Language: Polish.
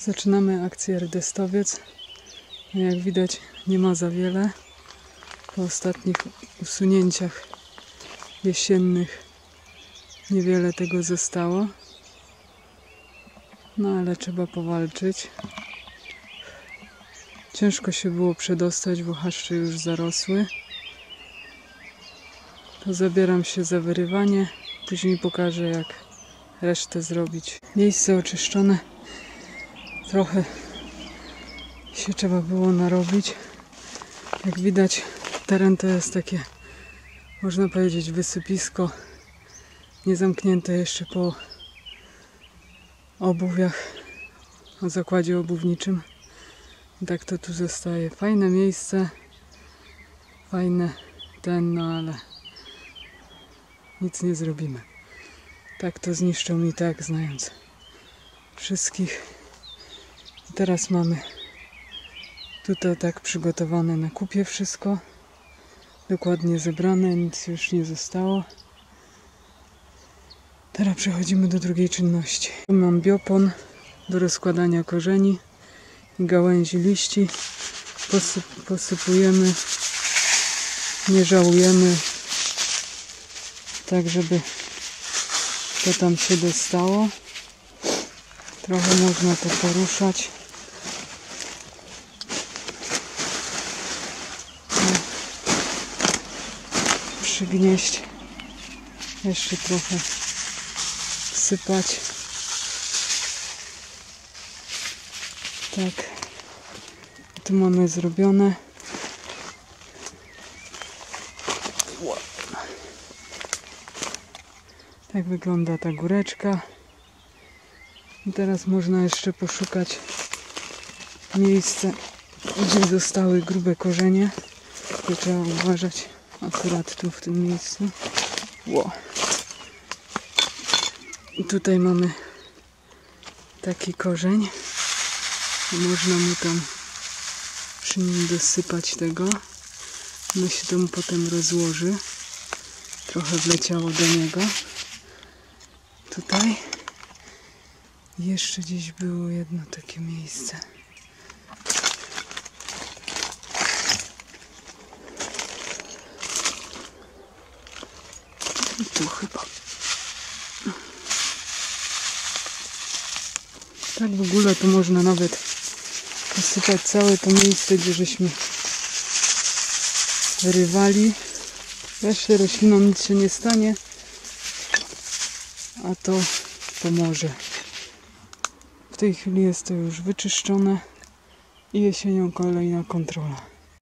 Zaczynamy akcję Rdestowiec. No Jak widać nie ma za wiele. Po ostatnich usunięciach jesiennych niewiele tego zostało. No ale trzeba powalczyć. Ciężko się było przedostać, bo chaszcze już zarosły. To zabieram się za wyrywanie. Później pokażę jak resztę zrobić. Miejsce oczyszczone. Trochę się trzeba było narobić. Jak widać, teren to jest takie, można powiedzieć, wysypisko. Nie zamknięte jeszcze po obuwiach, o zakładzie obuwniczym. I tak to tu zostaje. Fajne miejsce, fajne ten, no ale nic nie zrobimy. Tak to zniszczą mi tak, znając wszystkich. Teraz mamy tutaj tak przygotowane na kupie wszystko. Dokładnie zebrane, nic już nie zostało. Teraz przechodzimy do drugiej czynności. Tu mam biopon do rozkładania korzeni i gałęzi liści. Posyp, posypujemy, nie żałujemy, tak żeby to tam się dostało. Trochę można to poruszać. Przygnieść. Jeszcze trochę sypać. Tak. Tu mamy zrobione. Tak wygląda ta góreczka. I teraz można jeszcze poszukać miejsca, gdzie zostały grube korzenie. To trzeba uważać akurat tu w tym miejscu. Ło. I tutaj mamy taki korzeń. Można mu tam przy nim dosypać tego. No się tam potem rozłoży. Trochę wleciało do niego. Tutaj. Jeszcze gdzieś było jedno takie miejsce. I tu chyba. Tak w ogóle to można nawet posypać całe to miejsce, gdzie żeśmy wyrywali. Reszcie roślinom nic się nie stanie, a to pomoże. W tej chwili jest to już wyczyszczone i jesienią kolejna kontrola.